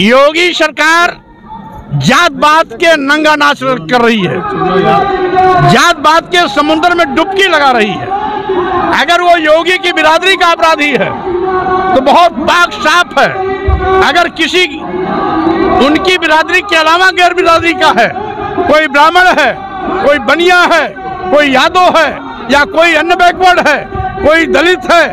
योगी सरकार जात बात के नंगा नाच कर रही है। जात बात के समुद्र में डुबकी लगा रही है। अगर वो योगी की बिरादरी का अपराधी है तो बहुत पाक साफ़ है। अगर किसी उनकी बिरादरी के अलावा गैर बिरादरी का है, कोई ब्राह्मण है, कोई बनिया है, कोई यादव है, या कोई अन्य बैकवर्ड है, कोई दलित है,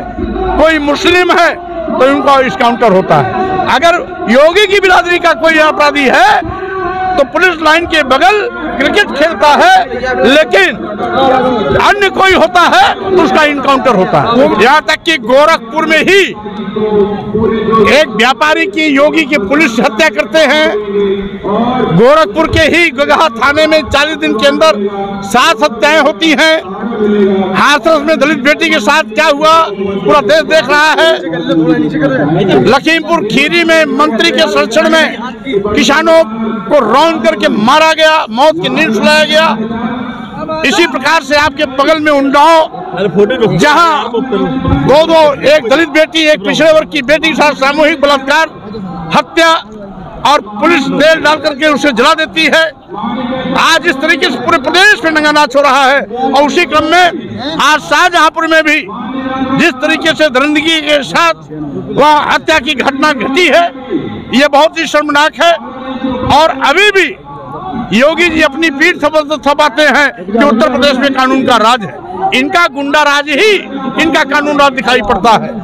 कोई मुस्लिम है तो उनका काउंटर होता है। अगर योगी की बिरादरी का कोई अपराधी है तो पुलिस लाइन के बगल क्रिकेट खेलता है, लेकिन अन्य कोई होता है तो उसका इनकाउंटर होता है। यहाँ तक कि गोरखपुर में ही एक व्यापारी की योगी की पुलिस हत्या करते हैं। गोरखपुर के ही गगहा थाने में 40 दिन के अंदर सात हत्याएँ होती हैं। हाथरस में दलित बेटी के साथ क्या हुआ, पूरा देश देख रहा है। लखीमपुर खीरी में मंत्री के संरक्षण में किसानों को रौन करके मारा गया, मौत की नींद सुलाया गया। इसी प्रकार से आपके बगल में उन्नाव जहाँ दो दो एक दलित बेटी, एक पिछड़े वर्ग की बेटी के साथ सामूहिक बलात्कार, हत्या और पुलिस तेल डाल करके उसे जला देती है। आज इस तरीके से पूरे प्रदेश में नंगा नाच हो रहा है और उसी क्रम में आज शाहजहांपुर में भी जिस तरीके से दरिंदगी के साथ वह हत्या की घटना घटी है, ये बहुत ही शर्मनाक है। और अभी भी योगी जी अपनी पीठ थप- थपाते हैं कि उत्तर प्रदेश में कानून का राज है। इनका गुंडा राज ही इनका कानून राज दिखाई पड़ता है।